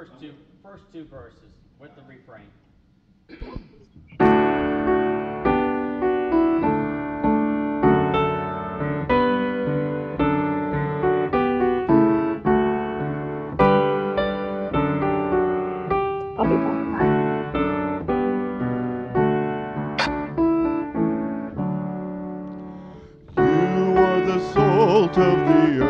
First two, first two verses with the refrain. I'll be back. You are the salt of the earth,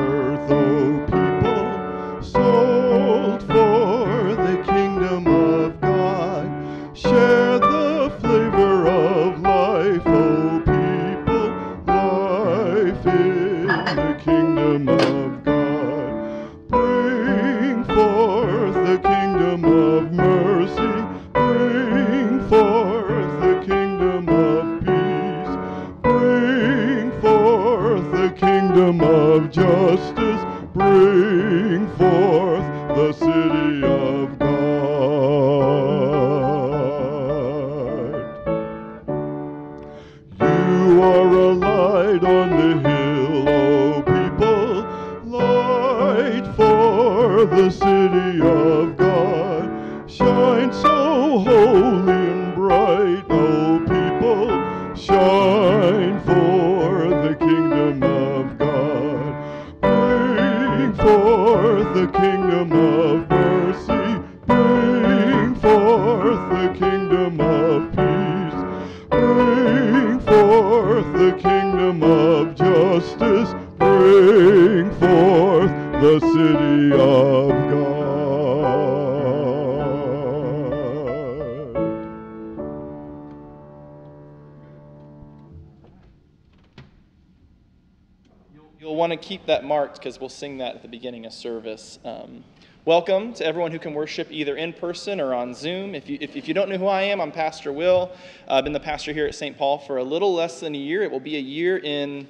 because we'll sing that at the beginning of service. Um, welcome to everyone who can worship either in person or on Zoom. If you, if, if you don't know who I am, I'm Pastor Will. Uh, I've been the pastor here at St. Paul for a little less than a year. It will be a year in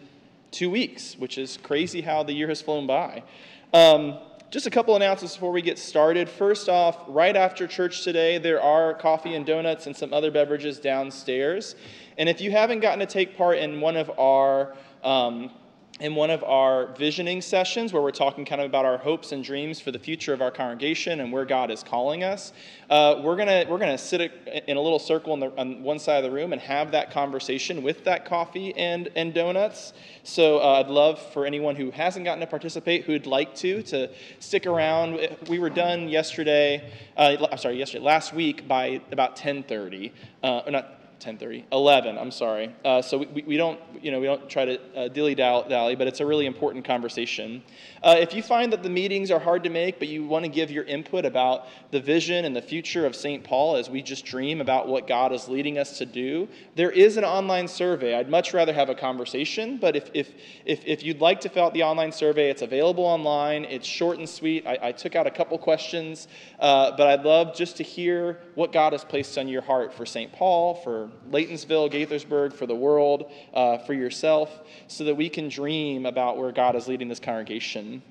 two weeks, which is crazy how the year has flown by. Um, just a couple announcements before we get started. First off, right after church today, there are coffee and donuts and some other beverages downstairs. And if you haven't gotten to take part in one of our um, in one of our visioning sessions where we're talking kind of about our hopes and dreams for the future of our congregation and where God is calling us. Uh, we're gonna we're gonna sit in a little circle on, the, on one side of the room and have that conversation with that coffee and and donuts. So uh, I'd love for anyone who hasn't gotten to participate, who'd like to, to stick around. We were done yesterday. Uh, I'm sorry, yesterday last week by about 10:30. Uh, or not 10:30, 11. I'm sorry. Uh, so we, we don't, you know, we don't try to uh, dilly dally, but it's a really important conversation. Uh, if you find that the meetings are hard to make, but you want to give your input about the vision and the future of St. Paul as we just dream about what God is leading us to do, there is an online survey. I'd much rather have a conversation, but if if if, if you'd like to fill out the online survey, it's available online. It's short and sweet. I, I took out a couple questions, uh, but I'd love just to hear what God has placed on your heart for St. Paul, for Laytonsville, Gaithersburg, for the world, uh, for yourself, so that we can dream about where God is leading this congregation.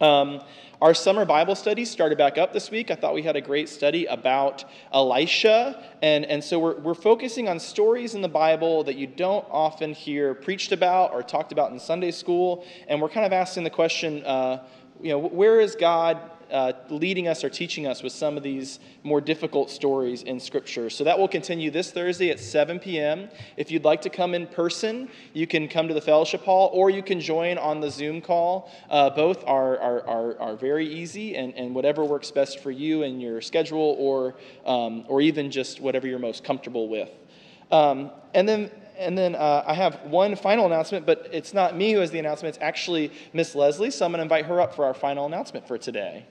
Um, our summer Bible study started back up this week. I thought we had a great study about Elisha. And, and so we're, we're focusing on stories in the Bible that you don't often hear preached about or talked about in Sunday school. And we're kind of asking the question, uh, you know, where is God uh, leading us or teaching us with some of these more difficult stories in Scripture. So that will continue this Thursday at 7 p.m. If you'd like to come in person, you can come to the fellowship hall or you can join on the Zoom call. Uh, both are, are, are, are, very easy and, and whatever works best for you and your schedule or, um, or even just whatever you're most comfortable with. Um, and then and then uh, I have one final announcement, but it's not me who has the announcement. It's actually Miss Leslie. So I'm going to invite her up for our final announcement for today.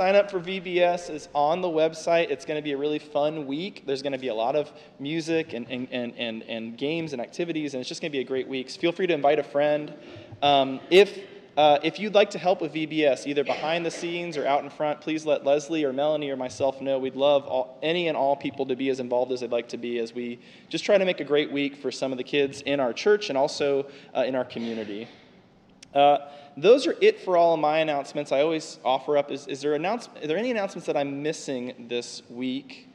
Sign up for VBS is on the website. It's going to be a really fun week. There's going to be a lot of music and, and, and, and, and games and activities, and it's just going to be a great week. So feel free to invite a friend. Um, if, uh, if you'd like to help with VBS, either behind the scenes or out in front, please let Leslie or Melanie or myself know. We'd love all, any and all people to be as involved as they'd like to be as we just try to make a great week for some of the kids in our church and also uh, in our community. Uh, those are it for all of my announcements. I always offer up is, is there, announce, there any announcements that I'm missing this week?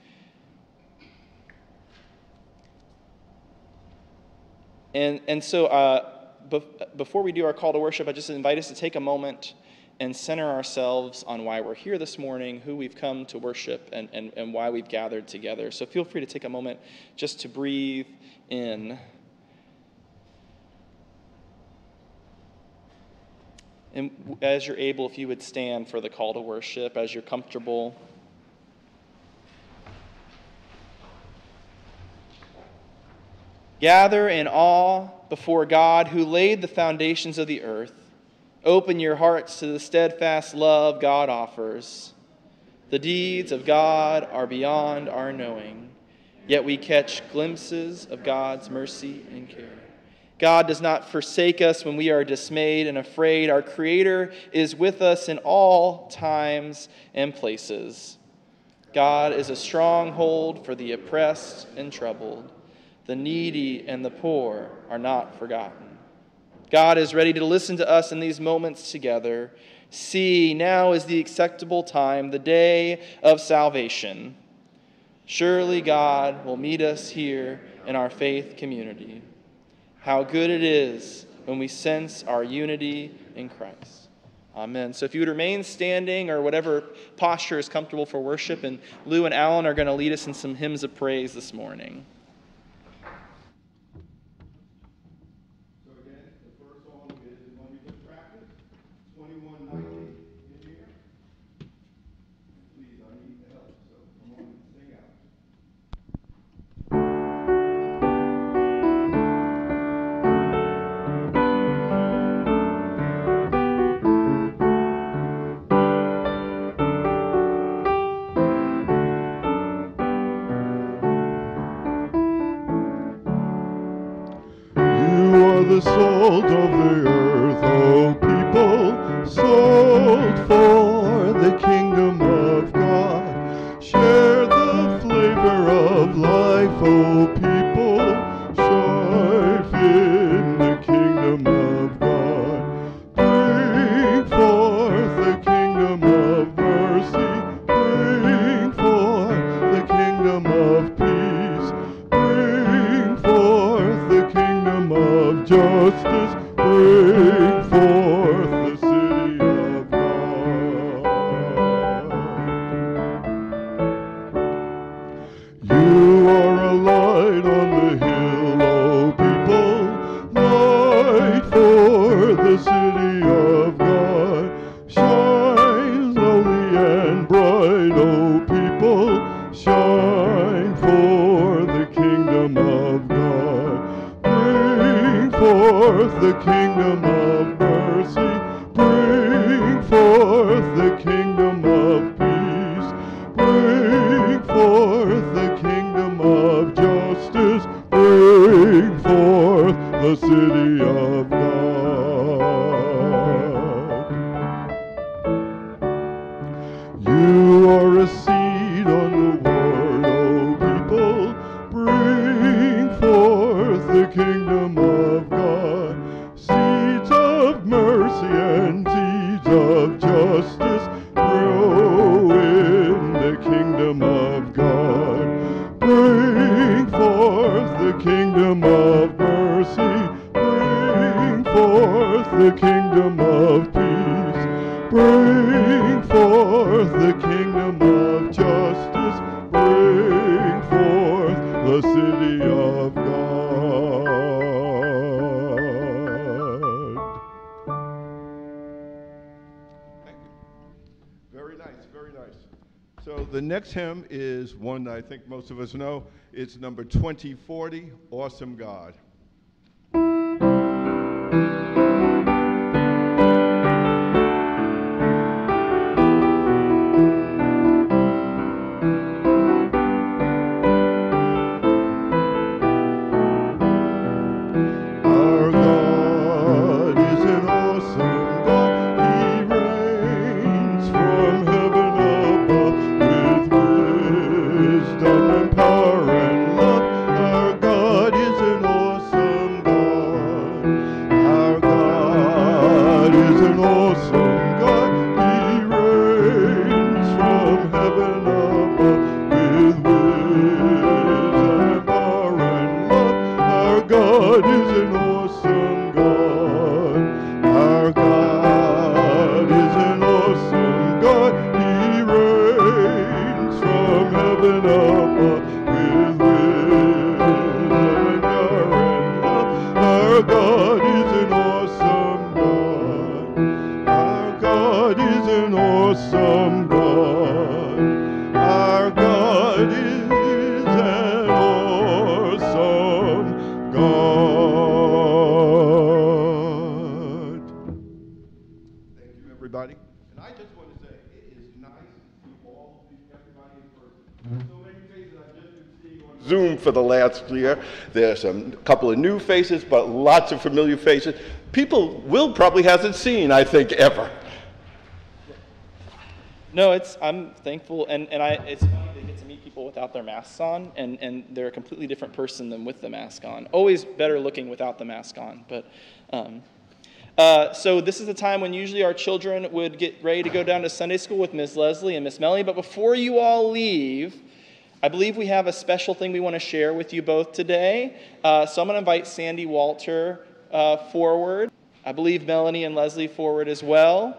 And, and so, uh, bef- before we do our call to worship, I just invite us to take a moment and center ourselves on why we're here this morning, who we've come to worship, and, and, and why we've gathered together. So, feel free to take a moment just to breathe in. And as you're able, if you would stand for the call to worship, as you're comfortable. Gather in awe before God who laid the foundations of the earth. Open your hearts to the steadfast love God offers. The deeds of God are beyond our knowing, yet we catch glimpses of God's mercy and care. God does not forsake us when we are dismayed and afraid. Our Creator is with us in all times and places. God is a stronghold for the oppressed and troubled. The needy and the poor are not forgotten. God is ready to listen to us in these moments together. See, now is the acceptable time, the day of salvation. Surely God will meet us here in our faith community. How good it is when we sense our unity in Christ. Amen. So if you would remain standing or whatever posture is comfortable for worship, and Lou and Alan are going to lead us in some hymns of praise this morning. Is one I think most of us know. It's number 2040, Awesome God. Year. There's a couple of new faces, but lots of familiar faces. People Will probably hasn't seen, I think, ever. No, it's I'm thankful, and, and I it's funny to get to meet people without their masks on, and, and they're a completely different person than with the mask on. Always better looking without the mask on, but. Um, uh, so this is the time when usually our children would get ready to go down to Sunday school with Miss Leslie and Miss Melanie. But before you all leave, I believe we have a special thing we want to share with you both today. Uh, so I'm going to invite Sandy Walter uh, forward. I believe Melanie and Leslie forward as well.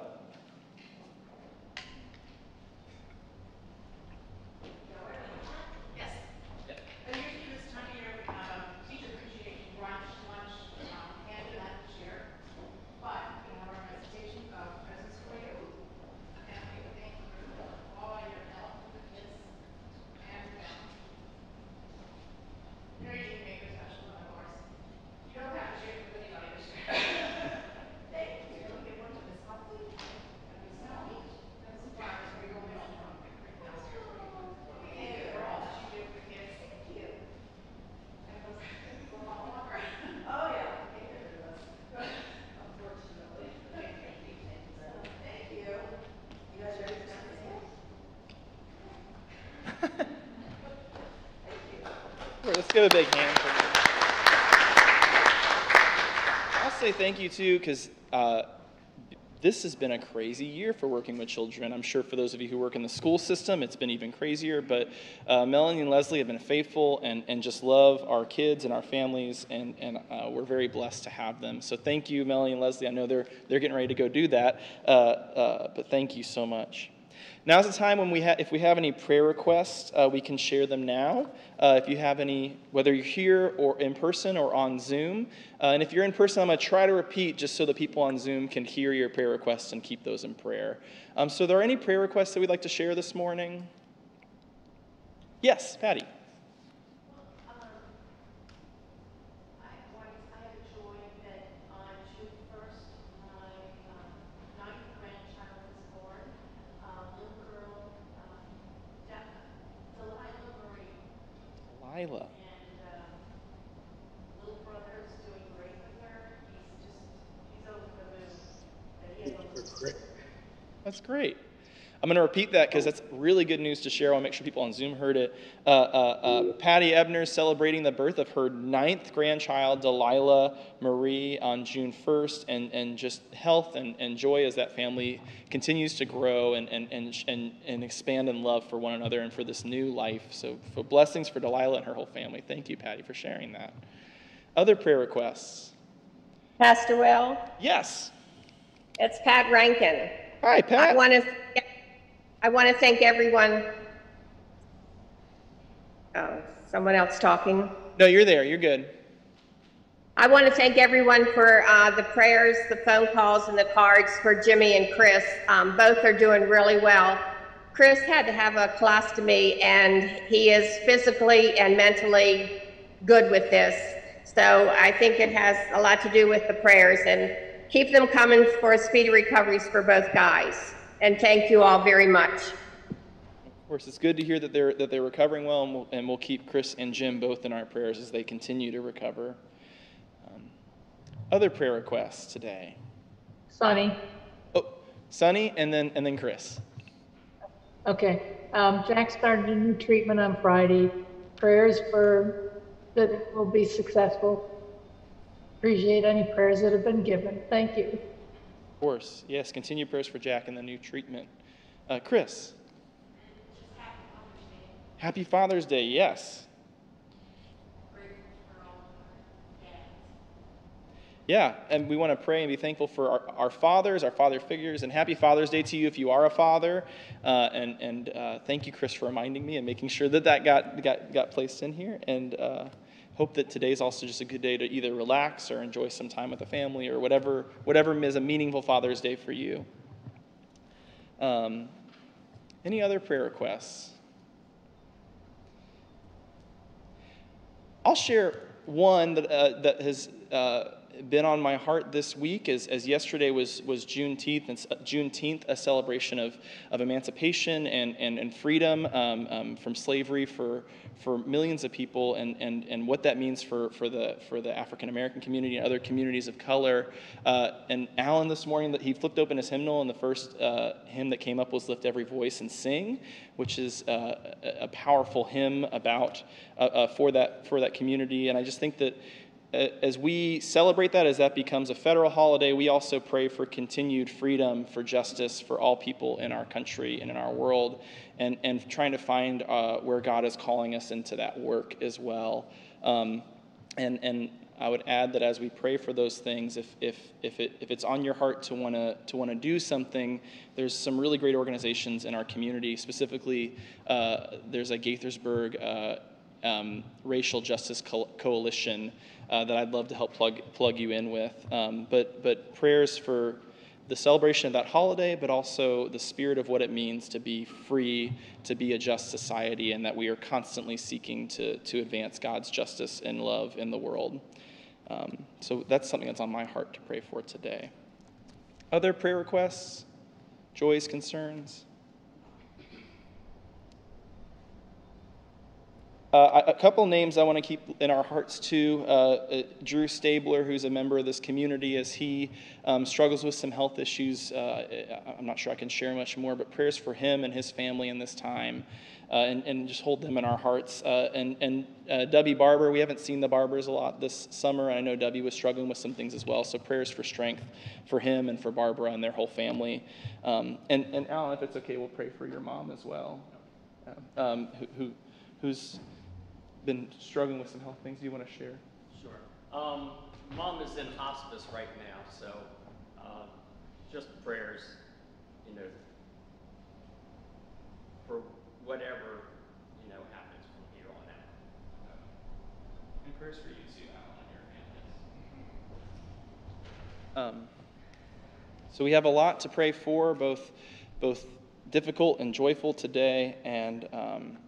Yes. And usually this time of year, um, teacher appreciation brunch, lunch, um, and we have to share. But we have our presentation of presents for you. And we thank you for all your help with the kids and family. Mary Jane Baker special, of course. You don't have to share with anybody this year. Thank you. Don't get one to Miss Buckley. And Miss Melanie. And some flowers for your mail from downstairs. Thank you for all that you do for kids. Thank you. And those go on longer. Oh, yeah. Thank you. Unfortunately. Thank you. You guys ready to start this game? Sure, Let's give a big hand for them. I'll say thank you too, because uh, this has been a crazy year for working with children. I'm sure for those of you who work in the school system, it's been even crazier. But uh, Melanie and Leslie have been faithful and, and just love our kids and our families, and, and uh, we're very blessed to have them. So thank you, Melanie and Leslie. I know they're, they're getting ready to go do that, uh, uh, but thank you so much. Now's the time when we ha- if we have any prayer requests, uh, we can share them now. Uh, if you have any, whether you're here or in person or on Zoom, uh, and if you're in person, I'm going to try to repeat just so the people on Zoom can hear your prayer requests and keep those in prayer. Um, so, there are there any prayer requests that we'd like to share this morning? Yes, Patty. I want, I have a joy that on June first, my, um, ninth grandchild was born, um, little girl, um, De- Delilah Marie. Lila. And, um, little brother's doing great with her, he's just, he's over the moon, that he has a little sister. That's great. I'm going to repeat that because that's really good news to share. I want to make sure people on Zoom heard it. Uh, uh, uh, Patty Ebner is celebrating the birth of her ninth grandchild, Delilah Marie, on June 1st, and, and just health and, and joy as that family continues to grow and, and, and, and, and expand in love for one another and for this new life. So, for blessings for Delilah and her whole family. Thank you, Patty, for sharing that. Other prayer requests? Pastor Will, Yes. it's Pat Rankin. Hi, Pat. I want to, I want to thank everyone. Oh, someone else talking. No, you're there. You're good. I want to thank everyone for uh, the prayers, the phone calls, and the cards for Jimmy and Chris. Um, both are doing really well. Chris had to have a colostomy, and he is physically and mentally good with this. So I think it has a lot to do with the prayers, and keep them coming for speedy recoveries for both guys. And thank you all very much. Of course, it's good to hear that they're that they're recovering well, and we'll, and we'll keep Chris and Jim both in our prayers as they continue to recover. Um, other prayer requests today. Sonny, Oh, Sonny, and then and then Chris. okay. Um, Jack started a new treatment on Friday. Prayers for that it will be successful. Appreciate any prayers that have been given. Thank you. Of course, yes. Continue prayers for Jack and the new treatment. Uh, Chris. Happy Father's Day. Yes. Yeah, and we want to pray and be thankful for our, our fathers, our father figures, and happy Father's Day to you if you are a father. Uh, and and uh, thank you, Chris, for reminding me and making sure that that got got, got placed in here. And uh, hope that today's also just a good day to either relax or enjoy some time with the family or whatever whatever is a meaningful Father's Day for you. Um, any other prayer requests? I'll share one that, uh, that has uh, been on my heart this week as, as yesterday was, was Juneteenth, and, Juneteenth, a celebration of, of emancipation and, and, and freedom um, um, from slavery for, for millions of people and, and, and what that means for, for the, for the African American community and other communities of color. Uh, and Alan this morning, that he flipped open his hymnal, and the first uh, hymn that came up was Lift Every Voice and Sing, which is uh, a a powerful hymn about, uh, uh, for, that, for that community. And I just think that uh, as we celebrate that, as that becomes a federal holiday, we also pray for continued freedom, for justice for all people in our country and in our world, and, and trying to find uh, where God is calling us into that work as well. Um, and, and I would add that as we pray for those things, if, if, if, it, if it's on your heart to want to to wanna do something, there's some really great organizations in our community. Specifically, uh, there's a Gaithersburg uh, um, Racial Justice Co- Coalition uh, that I'd love to help plug, plug you in with. Um, but, but prayers for the celebration of that holiday, but also the spirit of what it means to be free, to be a just society, and that we are constantly seeking to, to advance God's justice and love in the world. Um, so that's something that's on my heart to pray for today. Other prayer requests, joys, concerns? Uh, a couple names I want to keep in our hearts too. Uh, uh, Drew Stabler, who's a member of this community, as he um, struggles with some health issues. Uh, I'm not sure I can share much more, but prayers for him and his family in this time. Uh, and, and, just hold them in our hearts. Uh, and and Debbie Barber, we haven't seen the Barbers a lot this summer. I know Debbie was struggling with some things as well. So prayers for strength for him and for Barbara and their whole family. Um, and, and Alan, if it's okay, we'll pray for your mom as well, um, who, who, who's been struggling with some health things you want to share? Sure. Um, mom is in hospice right now, so um, just prayers, you know, for whatever, you know, happens from here on out. And prayers for you too, Alan, and your family. Um, so we have a lot to pray for, both both difficult and joyful today, and um,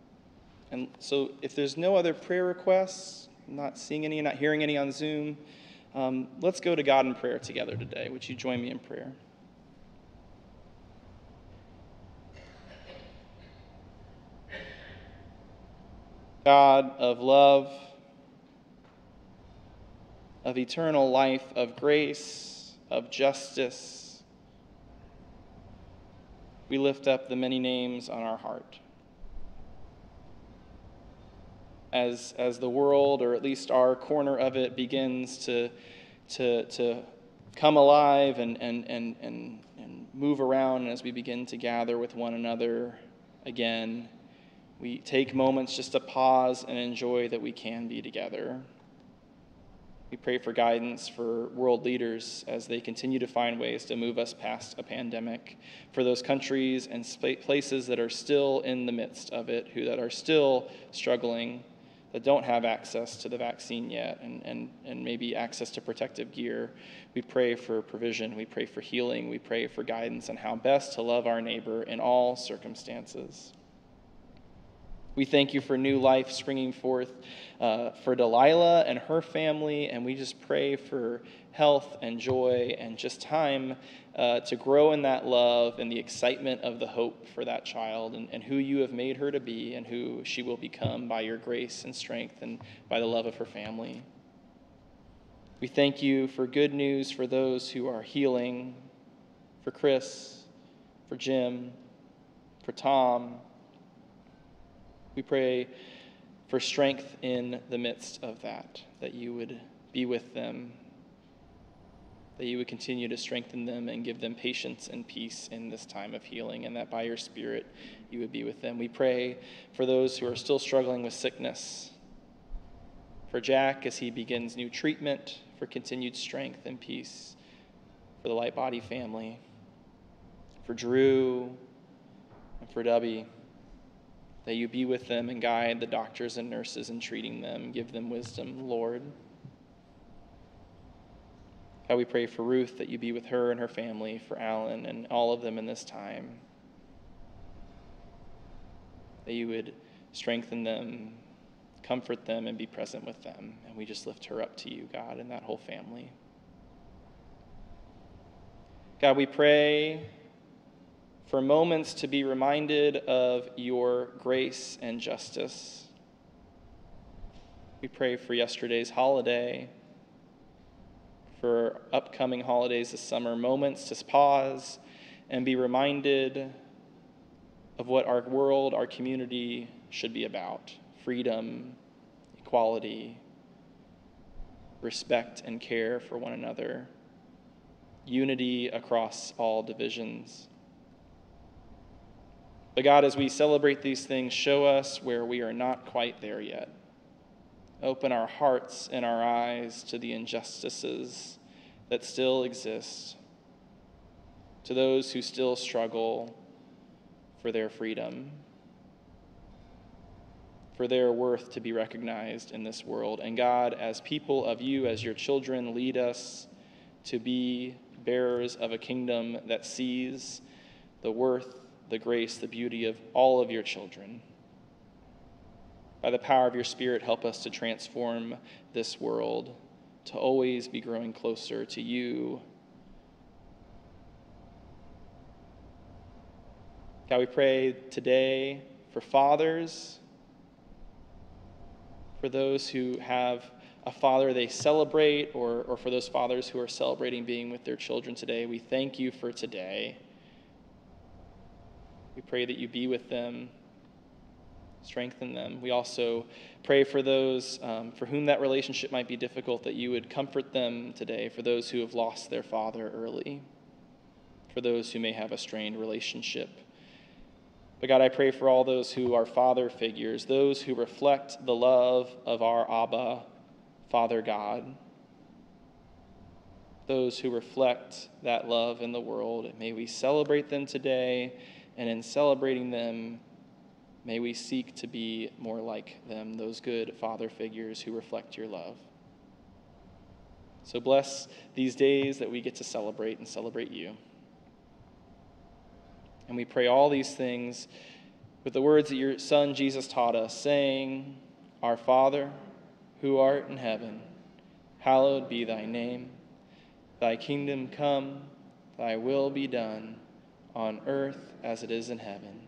and so, if there's no other prayer requests, not seeing any, not hearing any on Zoom, um, let's go to God in prayer together today. Would you join me in prayer? God of love, of eternal life, of grace, of justice, we lift up the many names on our heart. As, as the world, or at least our corner of it, begins to, to, to come alive and, and, and, and, and move around, and as we begin to gather with one another again, we take moments just to pause and enjoy that we can be together. We pray for guidance for world leaders as they continue to find ways to move us past a pandemic, for those countries and places that are still in the midst of it, who that are still struggling that don't have access to the vaccine yet and, and, and maybe access to protective gear. We pray for provision. We pray for healing. We pray for guidance on how best to love our neighbor in all circumstances. We thank you for new life springing forth uh, for Delilah and her family, and we just pray for health and joy and just time uh, to grow in that love and the excitement of the hope for that child and, and who you have made her to be and who she will become by your grace and strength and by the love of her family. We thank you for good news for those who are healing, for Chris, for Jim, for Tom. We pray for strength in the midst of that, that you would be with them, that you would continue to strengthen them and give them patience and peace in this time of healing, and that by your Spirit you would be with them. We pray for those who are still struggling with sickness, for Jack as he begins new treatment, for continued strength and peace, for the Light Body family, for Drew, and for Debbie that you be with them and guide the doctors and nurses in treating them. Give them wisdom, Lord. God, we pray for Ruth that you be with her and her family, for Alan and all of them in this time. That you would strengthen them, comfort them, and be present with them. And we just lift her up to you, God, and that whole family. God, we pray for moments to be reminded of your grace and justice. We pray for yesterday's holiday, for upcoming holidays this summer, moments to pause and be reminded of what our world, our community should be about freedom, equality, respect and care for one another, unity across all divisions. But God, as we celebrate these things, show us where we are not quite there yet. Open our hearts and our eyes to the injustices that still exist, to those who still struggle for their freedom, for their worth to be recognized in this world. And God, as people of you, as your children, lead us to be bearers of a kingdom that sees the worth the grace, the beauty of all of your children. By the power of your Spirit, help us to transform this world, to always be growing closer to you. God, we pray today for fathers, for those who have a father they celebrate, or, or for those fathers who are celebrating being with their children today. We thank you for today. We pray that you be with them, strengthen them. We also pray for those um, for whom that relationship might be difficult, that you would comfort them today, for those who have lost their father early, for those who may have a strained relationship. But God, I pray for all those who are father figures, those who reflect the love of our Abba, Father God, those who reflect that love in the world. May we celebrate them today and in celebrating them, may we seek to be more like them, those good father figures who reflect your love. So bless these days that we get to celebrate and celebrate you. And we pray all these things with the words that your Son Jesus taught us, saying, Our Father, who art in heaven, hallowed be thy name. Thy kingdom come, thy will be done on earth as it is in heaven.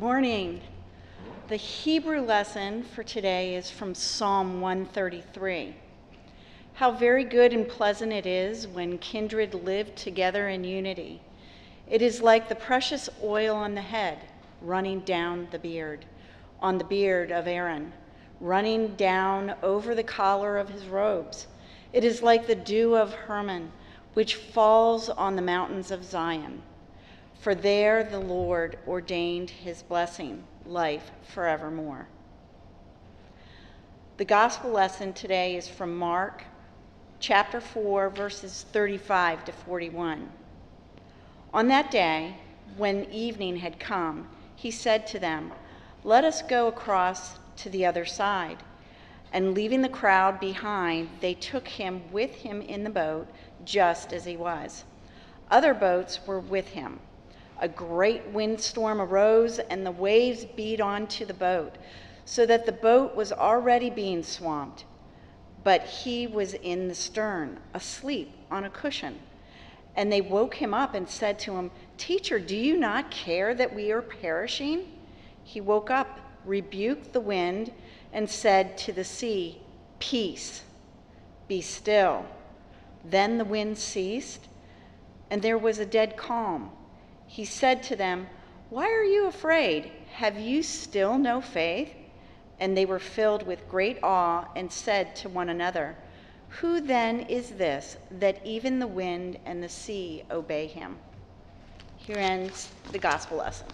Morning. The Hebrew lesson for today is from Psalm 133. How very good and pleasant it is when kindred live together in unity. It is like the precious oil on the head running down the beard, on the beard of Aaron, running down over the collar of his robes. It is like the dew of Hermon, which falls on the mountains of Zion. For there the Lord ordained his blessing, life forevermore. The gospel lesson today is from Mark chapter 4, verses 35 to 41. On that day, when evening had come, he said to them, Let us go across to the other side. And leaving the crowd behind, they took him with him in the boat, just as he was. Other boats were with him. A great windstorm arose, and the waves beat onto the boat, so that the boat was already being swamped. But he was in the stern, asleep on a cushion. And they woke him up and said to him, Teacher, do you not care that we are perishing? He woke up, rebuked the wind, and said to the sea, Peace, be still. Then the wind ceased, and there was a dead calm. He said to them, Why are you afraid? Have you still no faith? And they were filled with great awe and said to one another, Who then is this that even the wind and the sea obey him? Here ends the gospel lesson.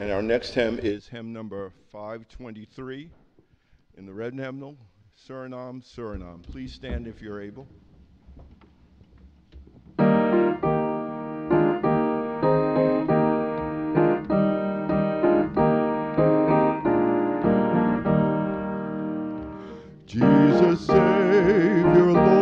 And our next hymn is hymn number 523 in the red hymnal, Saranam, Saranam. Please stand if you're able. Jesus, Savior, Lord,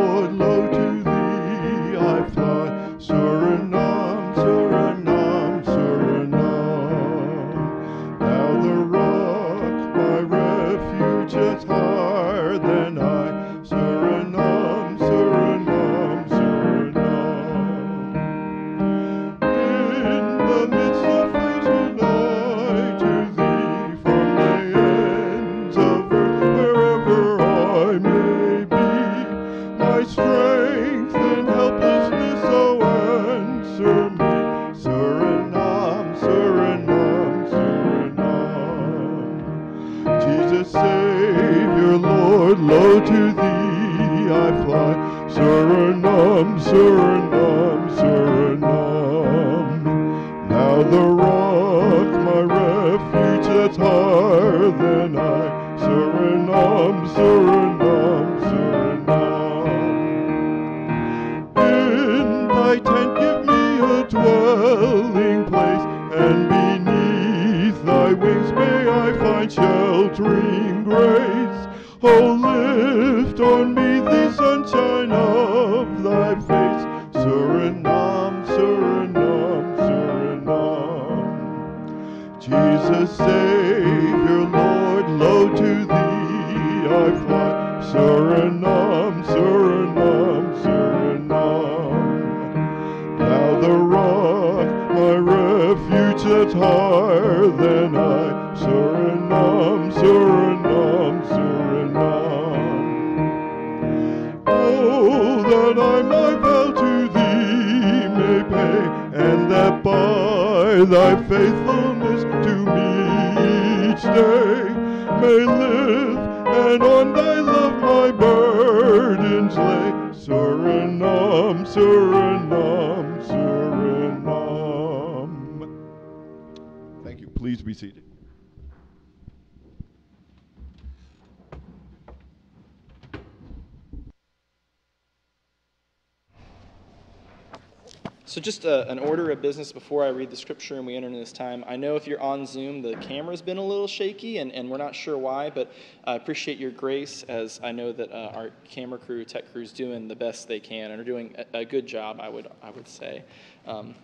Savior, Lord, low to thee I fly. Saranam, Saranam, Saranam. Thou the rock, my refuge that's higher than I. Saranam, Saranam, Saranam. Oh, that I my vow to thee may pay, and that by thy each day may live, and on thy love my burdens lay. Saranam, Saranam, Saranam. Thank you. Please be seated. So, just a, an order of business before I read the scripture and we enter into this time. I know if you're on Zoom, the camera's been a little shaky, and, and we're not sure why, but I appreciate your grace as I know that uh, our camera crew, tech crew, is doing the best they can and are doing a, a good job, I would, I would say. Um,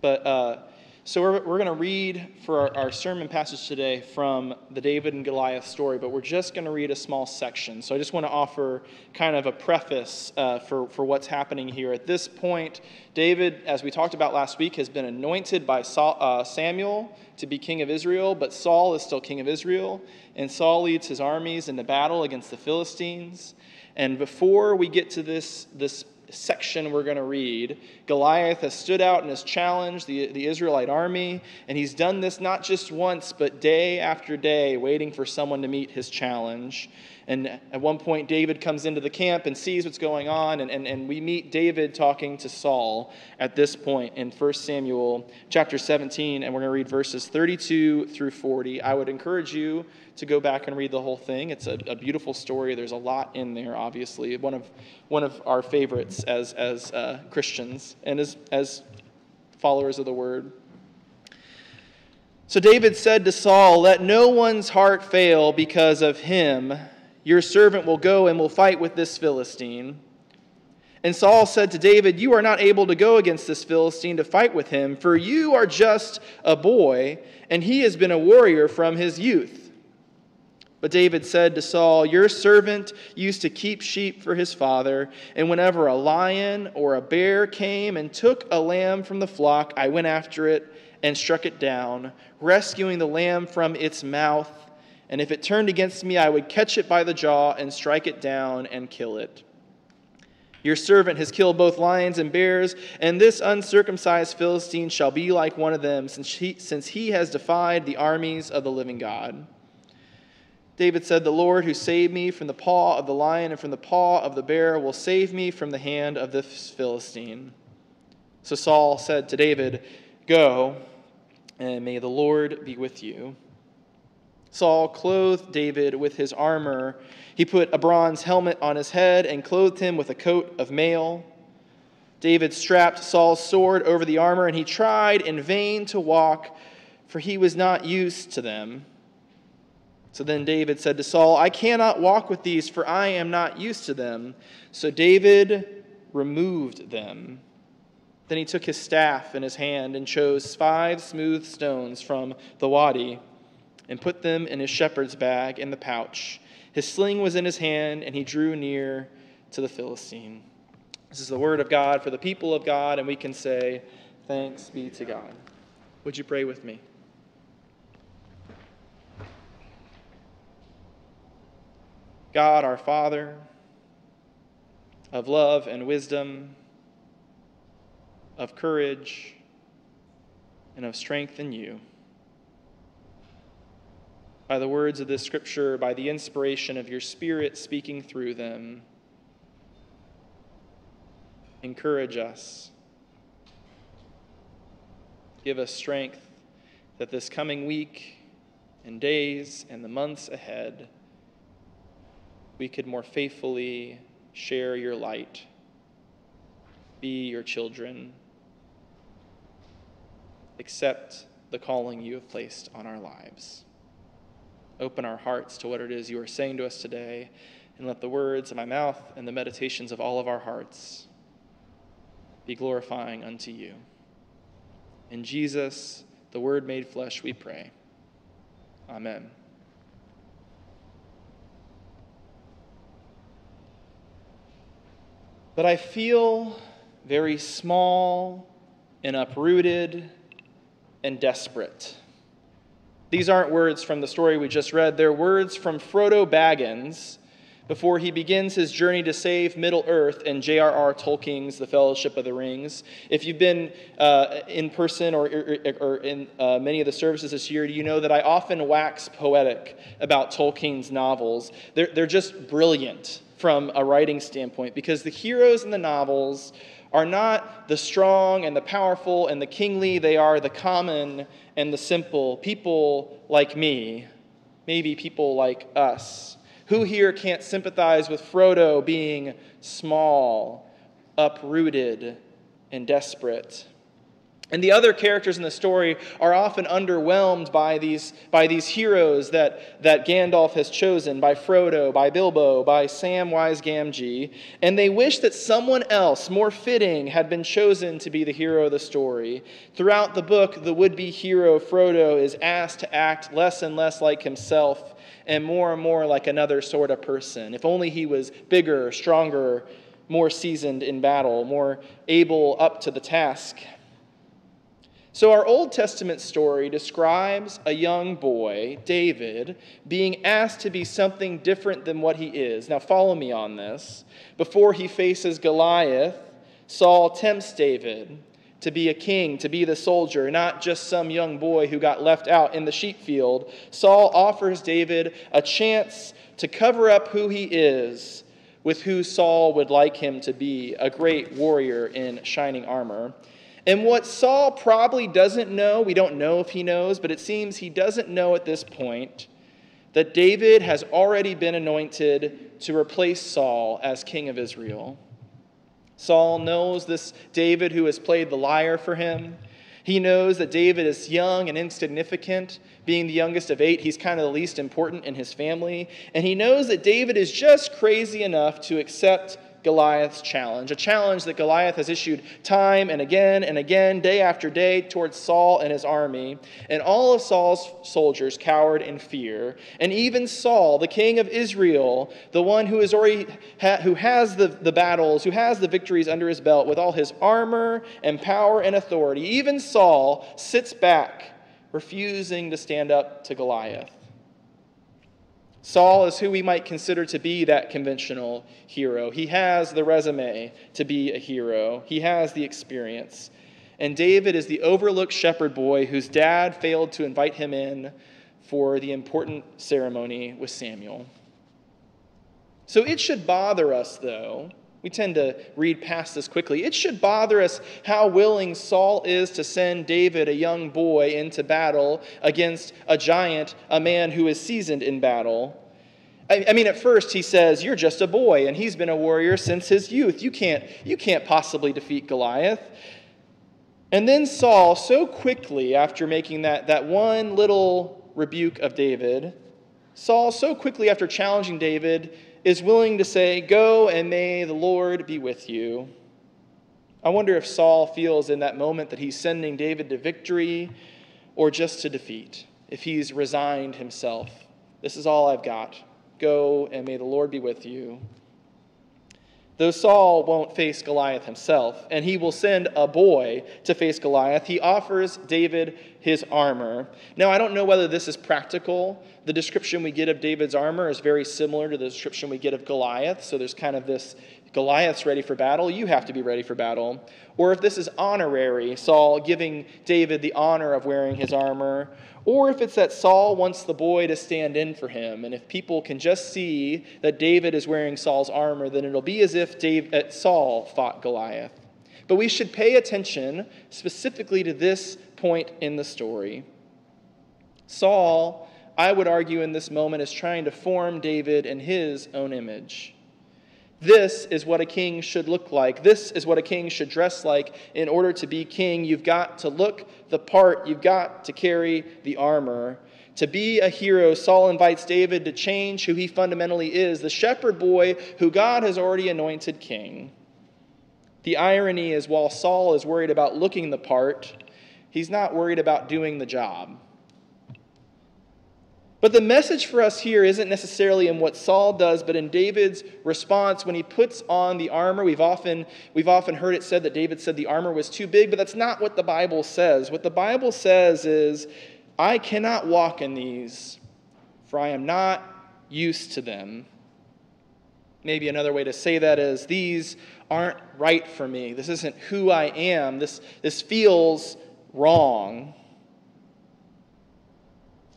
but uh, So we're, we're going to read for our, our sermon passage today from the David and Goliath story, but we're just going to read a small section. So I just want to offer kind of a preface uh, for, for what's happening here. At this point, David, as we talked about last week, has been anointed by Saul, uh, Samuel to be king of Israel, but Saul is still king of Israel, and Saul leads his armies into battle against the Philistines. And before we get to this, this section we're going to read, Goliath has stood out and has challenged the, the Israelite army, and he's done this not just once, but day after day, waiting for someone to meet his challenge. And at one point, David comes into the camp and sees what's going on, and, and, and we meet David talking to Saul at this point in 1 Samuel chapter 17, and we're going to read verses 32 through 40. I would encourage you to go back and read the whole thing. It's a, a beautiful story. There's a lot in there, obviously. One of, one of our favorites as, as uh, Christians and as, as followers of the word. So David said to Saul, Let no one's heart fail because of him. Your servant will go and will fight with this Philistine. And Saul said to David, You are not able to go against this Philistine to fight with him, for you are just a boy, and he has been a warrior from his youth. But David said to Saul, Your servant used to keep sheep for his father, and whenever a lion or a bear came and took a lamb from the flock, I went after it and struck it down, rescuing the lamb from its mouth and if it turned against me, I would catch it by the jaw and strike it down and kill it. Your servant has killed both lions and bears, and this uncircumcised Philistine shall be like one of them, since he, since he has defied the armies of the living God. David said, The Lord who saved me from the paw of the lion and from the paw of the bear will save me from the hand of this Philistine. So Saul said to David, Go, and may the Lord be with you. Saul clothed David with his armor. He put a bronze helmet on his head and clothed him with a coat of mail. David strapped Saul's sword over the armor, and he tried in vain to walk, for he was not used to them. So then David said to Saul, I cannot walk with these, for I am not used to them. So David removed them. Then he took his staff in his hand and chose five smooth stones from the wadi and put them in his shepherd's bag in the pouch. His sling was in his hand, and he drew near to the Philistine. This is the word of God for the people of God, and we can say, Thanks be to God. Would you pray with me? God, our Father, of love and wisdom, of courage, and of strength in you by the words of this scripture, by the inspiration of your Spirit speaking through them. Encourage us. Give us strength that this coming week and days and the months ahead, we could more faithfully share your light, be your children, accept the calling you have placed on our lives open our hearts to what it is you are saying to us today, and let the words of my mouth and the meditations of all of our hearts be glorifying unto you. In Jesus, the Word made flesh, we pray. Amen. But I feel very small and uprooted and desperate. These aren't words from the story we just read, they're words from Frodo Baggins before he begins his journey to save Middle Earth in J.R.R. Tolkien's The Fellowship of the Rings. If you've been uh, in person or, or, or in uh, many of the services this year, you know that I often wax poetic about Tolkien's novels. They're, they're just brilliant from a writing standpoint because the heroes in the novels are not the strong and the powerful and the kingly, they are the common and the simple. People like me, maybe people like us. Who here can't sympathize with Frodo being small, uprooted, and desperate? And the other characters in the story are often underwhelmed by these, by these heroes that, that Gandalf has chosen, by Frodo, by Bilbo, by Samwise Gamgee, and they wish that someone else, more fitting, had been chosen to be the hero of the story. Throughout the book, the would be hero, Frodo, is asked to act less and less like himself and more and more like another sort of person. If only he was bigger, stronger, more seasoned in battle, more able up to the task. So, our Old Testament story describes a young boy, David, being asked to be something different than what he is. Now, follow me on this. Before he faces Goliath, Saul tempts David to be a king, to be the soldier, not just some young boy who got left out in the sheep field. Saul offers David a chance to cover up who he is with who Saul would like him to be a great warrior in shining armor. And what Saul probably doesn't know, we don't know if he knows, but it seems he doesn't know at this point that David has already been anointed to replace Saul as king of Israel. Saul knows this David who has played the lyre for him. He knows that David is young and insignificant. Being the youngest of eight, he's kind of the least important in his family. And he knows that David is just crazy enough to accept Goliath's challenge, a challenge that Goliath has issued time and again and again, day after day, towards Saul and his army. And all of Saul's soldiers cowered in fear. And even Saul, the king of Israel, the one who, is already ha- who has the, the battles, who has the victories under his belt with all his armor and power and authority, even Saul sits back, refusing to stand up to Goliath. Saul is who we might consider to be that conventional hero. He has the resume to be a hero, he has the experience. And David is the overlooked shepherd boy whose dad failed to invite him in for the important ceremony with Samuel. So it should bother us, though. We tend to read past this quickly. It should bother us how willing Saul is to send David, a young boy, into battle against a giant, a man who is seasoned in battle. I, mean, at first he says, You're just a boy, and he's been a warrior since his youth. You can't, you can't possibly defeat Goliath. And then Saul, so quickly after making that, that one little rebuke of David, Saul, so quickly after challenging David, is willing to say, Go and may the Lord be with you. I wonder if Saul feels in that moment that he's sending David to victory or just to defeat, if he's resigned himself. This is all I've got. Go and may the Lord be with you. Though Saul won't face Goliath himself, and he will send a boy to face Goliath, he offers David his armor. Now, I don't know whether this is practical. The description we get of David's armor is very similar to the description we get of Goliath. So there's kind of this Goliath's ready for battle, you have to be ready for battle. Or if this is honorary, Saul giving David the honor of wearing his armor. Or if it's that Saul wants the boy to stand in for him, and if people can just see that David is wearing Saul's armor, then it'll be as if Dave, uh, Saul fought Goliath. But we should pay attention specifically to this point in the story. Saul, I would argue in this moment, is trying to form David in his own image. This is what a king should look like. This is what a king should dress like. In order to be king, you've got to look the part, you've got to carry the armor. To be a hero, Saul invites David to change who he fundamentally is the shepherd boy who God has already anointed king. The irony is, while Saul is worried about looking the part, he's not worried about doing the job. But the message for us here isn't necessarily in what Saul does, but in David's response when he puts on the armor. We've often, we've often heard it said that David said the armor was too big, but that's not what the Bible says. What the Bible says is, I cannot walk in these, for I am not used to them. Maybe another way to say that is, these aren't right for me. This isn't who I am. This, this feels wrong.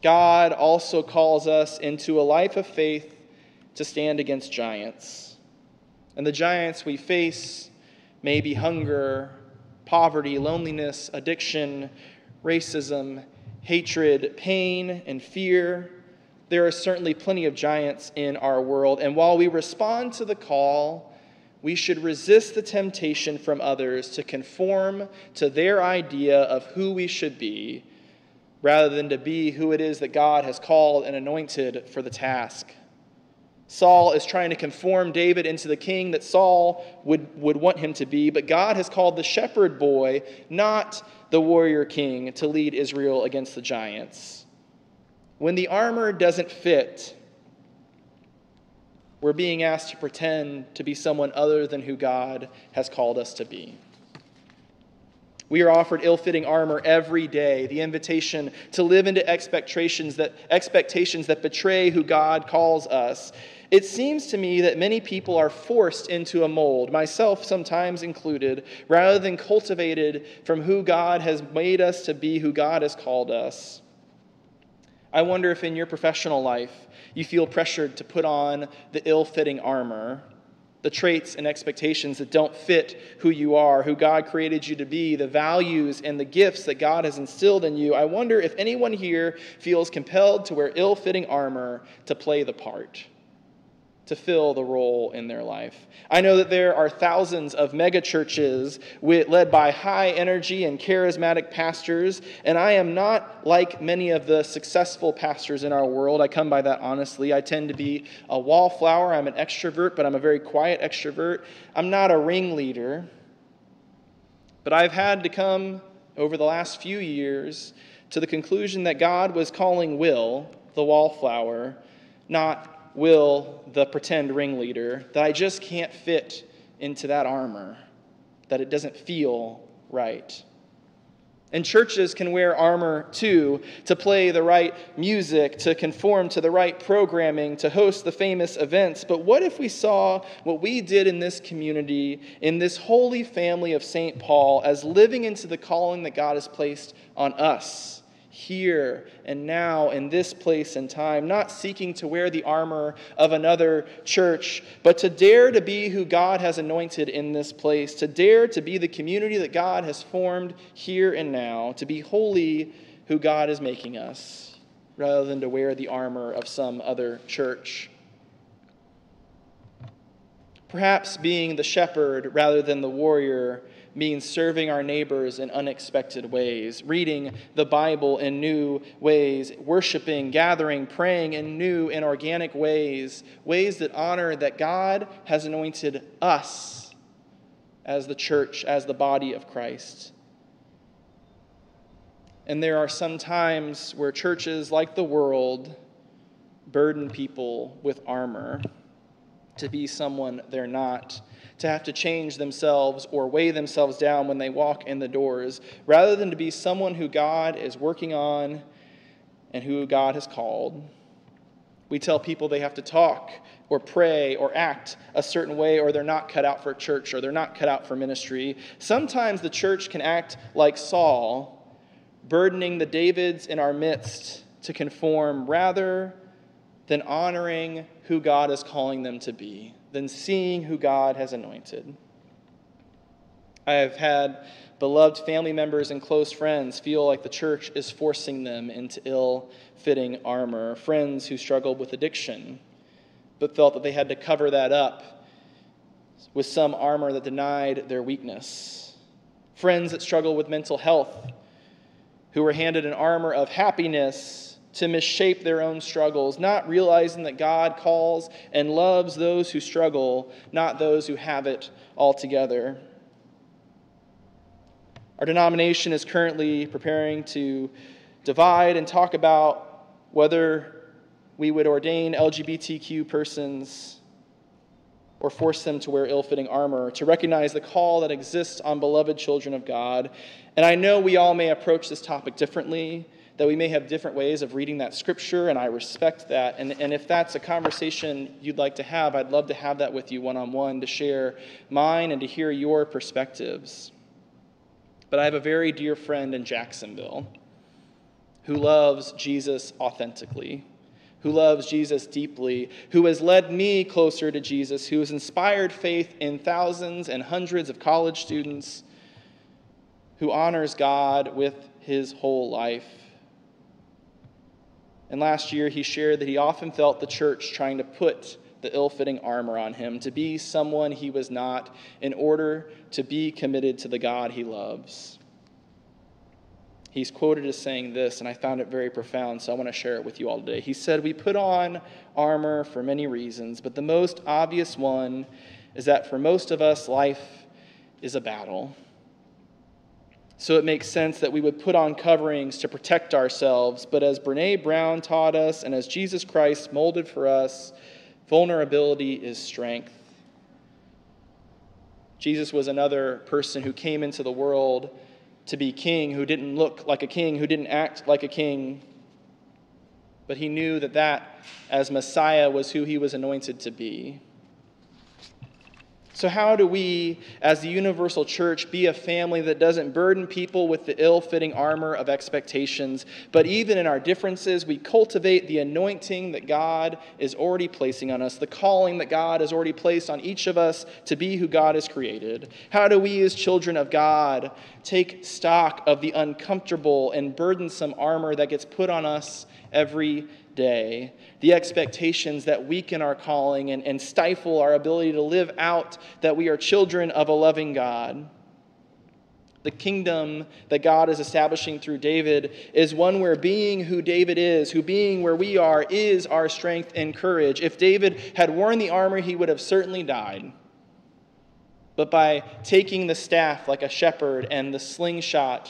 God also calls us into a life of faith to stand against giants. And the giants we face may be hunger, poverty, loneliness, addiction, racism, hatred, pain, and fear. There are certainly plenty of giants in our world. And while we respond to the call, we should resist the temptation from others to conform to their idea of who we should be rather than to be who it is that God has called and anointed for the task. Saul is trying to conform David into the king that Saul would, would want him to be, but God has called the shepherd boy, not the warrior king, to lead Israel against the giants. When the armor doesn't fit, we're being asked to pretend to be someone other than who God has called us to be. We are offered ill-fitting armor every day, the invitation to live into expectations that expectations that betray who God calls us. It seems to me that many people are forced into a mold, myself sometimes included, rather than cultivated from who God has made us to be, who God has called us. I wonder if in your professional life you feel pressured to put on the ill fitting armor, the traits and expectations that don't fit who you are, who God created you to be, the values and the gifts that God has instilled in you. I wonder if anyone here feels compelled to wear ill fitting armor to play the part to fill the role in their life. I know that there are thousands of megachurches led by high energy and charismatic pastors, and I am not like many of the successful pastors in our world. I come by that honestly. I tend to be a wallflower. I'm an extrovert, but I'm a very quiet extrovert. I'm not a ringleader. But I've had to come over the last few years to the conclusion that God was calling Will, the wallflower, not Will, the pretend ringleader, that I just can't fit into that armor, that it doesn't feel right. And churches can wear armor too, to play the right music, to conform to the right programming, to host the famous events. But what if we saw what we did in this community, in this holy family of St. Paul, as living into the calling that God has placed on us? Here and now in this place and time, not seeking to wear the armor of another church, but to dare to be who God has anointed in this place, to dare to be the community that God has formed here and now, to be holy who God is making us, rather than to wear the armor of some other church. Perhaps being the shepherd rather than the warrior means serving our neighbors in unexpected ways, reading the Bible in new ways, worshiping, gathering, praying in new and organic ways, ways that honor that God has anointed us as the church, as the body of Christ. And there are some times where churches, like the world, burden people with armor to be someone they're not to have to change themselves or weigh themselves down when they walk in the doors, rather than to be someone who God is working on and who God has called. We tell people they have to talk or pray or act a certain way, or they're not cut out for church or they're not cut out for ministry. Sometimes the church can act like Saul, burdening the Davids in our midst to conform rather than honoring who God is calling them to be than seeing who God has anointed. I have had beloved family members and close friends feel like the church is forcing them into ill fitting armor, friends who struggled with addiction but felt that they had to cover that up with some armor that denied their weakness, friends that struggled with mental health who were handed an armor of happiness to misshape their own struggles, not realizing that God calls and loves those who struggle, not those who have it altogether. Our denomination is currently preparing to divide and talk about whether we would ordain LGBTQ persons or force them to wear ill fitting armor, to recognize the call that exists on beloved children of God. And I know we all may approach this topic differently that we may have different ways of reading that scripture, and I respect that. And, and if that's a conversation you'd like to have, I'd love to have that with you one on one to share mine and to hear your perspectives. But I have a very dear friend in Jacksonville who loves Jesus authentically, who loves Jesus deeply, who has led me closer to Jesus, who has inspired faith in thousands and hundreds of college students, who honors God with his whole life. And last year, he shared that he often felt the church trying to put the ill fitting armor on him, to be someone he was not, in order to be committed to the God he loves. He's quoted as saying this, and I found it very profound, so I want to share it with you all today. He said, We put on armor for many reasons, but the most obvious one is that for most of us, life is a battle. So it makes sense that we would put on coverings to protect ourselves. But as Brene Brown taught us, and as Jesus Christ molded for us, vulnerability is strength. Jesus was another person who came into the world to be king, who didn't look like a king, who didn't act like a king. But he knew that that, as Messiah, was who he was anointed to be. So, how do we, as the universal church, be a family that doesn't burden people with the ill fitting armor of expectations, but even in our differences, we cultivate the anointing that God is already placing on us, the calling that God has already placed on each of us to be who God has created? How do we, as children of God, take stock of the uncomfortable and burdensome armor that gets put on us every day, the expectations that weaken our calling and, and stifle our ability to live out that we are children of a loving God. The kingdom that God is establishing through David is one where being who David is, who being where we are, is our strength and courage. If David had worn the armor, he would have certainly died. But by taking the staff like a shepherd and the slingshot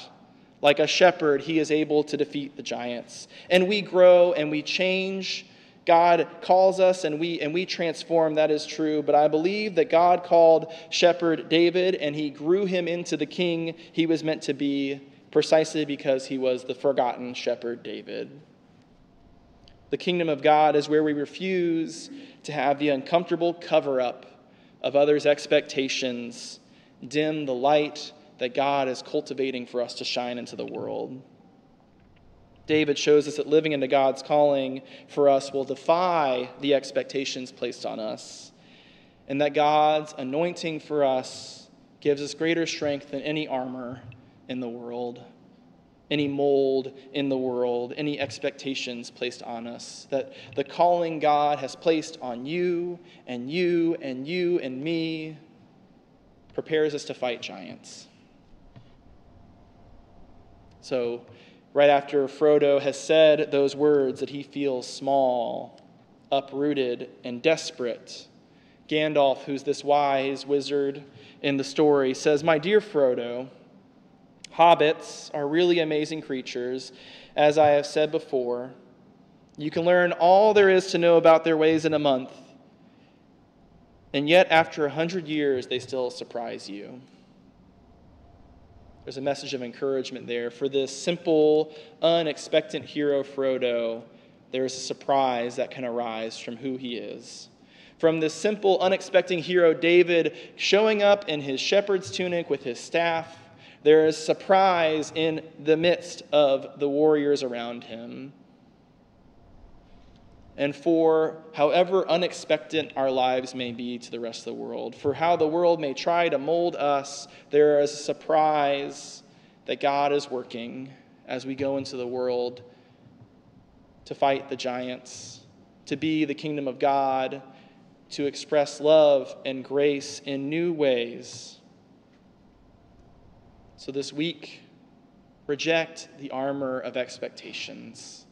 like a shepherd, he is able to defeat the giants. And we grow and we change. God calls us and we, and we transform, that is true. But I believe that God called shepherd David and he grew him into the king he was meant to be precisely because he was the forgotten shepherd David. The kingdom of God is where we refuse to have the uncomfortable cover up of others' expectations dim the light that God is cultivating for us to shine into the world. David shows us that living into God's calling for us will defy the expectations placed on us, and that God's anointing for us gives us greater strength than any armor in the world, any mold in the world, any expectations placed on us. That the calling God has placed on you and you and you and me prepares us to fight giants. So, right after Frodo has said those words that he feels small, uprooted, and desperate, Gandalf, who's this wise wizard in the story, says, My dear Frodo, hobbits are really amazing creatures, as I have said before. You can learn all there is to know about their ways in a month, and yet after a hundred years, they still surprise you. There's a message of encouragement there. For this simple, unexpectant hero, Frodo, there is a surprise that can arise from who he is. From this simple, unexpected hero, David, showing up in his shepherd's tunic with his staff, there is surprise in the midst of the warriors around him and for however unexpected our lives may be to the rest of the world, for how the world may try to mold us, there is a surprise that God is working as we go into the world to fight the giants, to be the kingdom of God, to express love and grace in new ways. So this week, reject the armor of expectations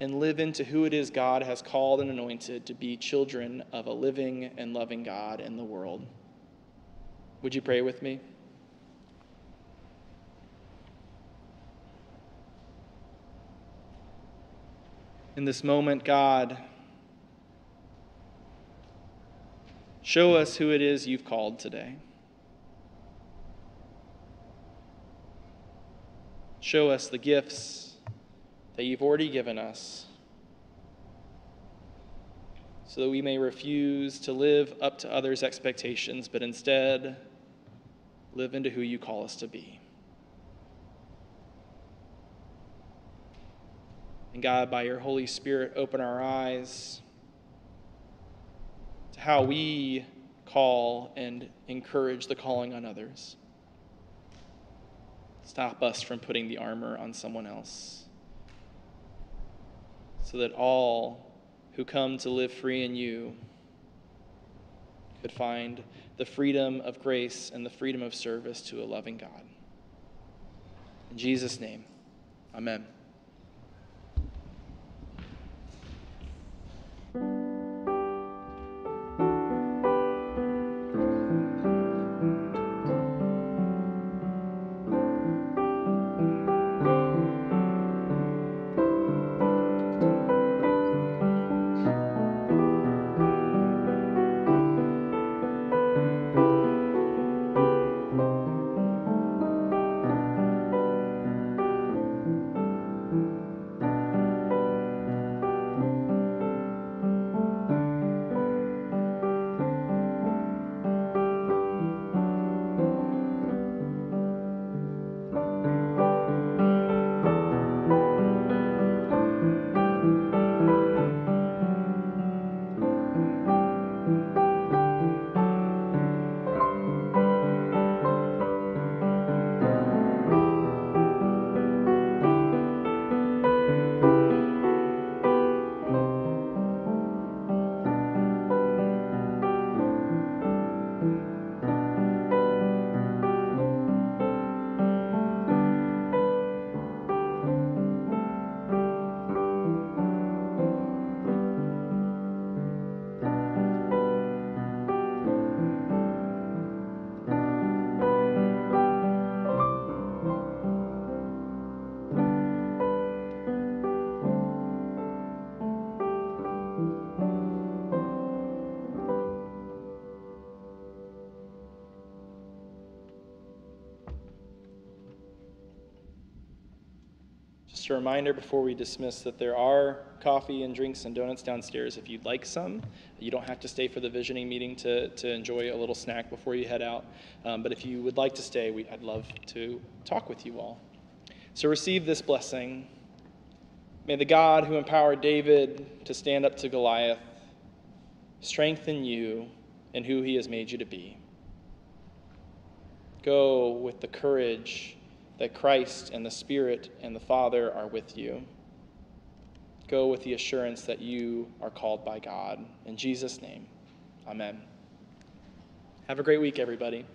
and live into who it is God has called and anointed to be children of a living and loving God in the world. Would you pray with me? In this moment, God, show us who it is you've called today. Show us the gifts that you've already given us so that we may refuse to live up to others' expectations, but instead live into who you call us to be. And God, by your Holy Spirit, open our eyes to how we call and encourage the calling on others. Stop us from putting the armor on someone else so that all who come to live free in you could find the freedom of grace and the freedom of service to a loving God. In Jesus' name, amen. A reminder before we dismiss that there are coffee and drinks and donuts downstairs if you'd like some. You don't have to stay for the visioning meeting to, to enjoy a little snack before you head out. Um, but if you would like to stay, we, I'd love to talk with you all. So receive this blessing. May the God who empowered David to stand up to Goliath strengthen you in who he has made you to be. Go with the courage that Christ and the Spirit and the Father are with you. Go with the assurance that you are called by God. In Jesus' name, amen. Have a great week, everybody.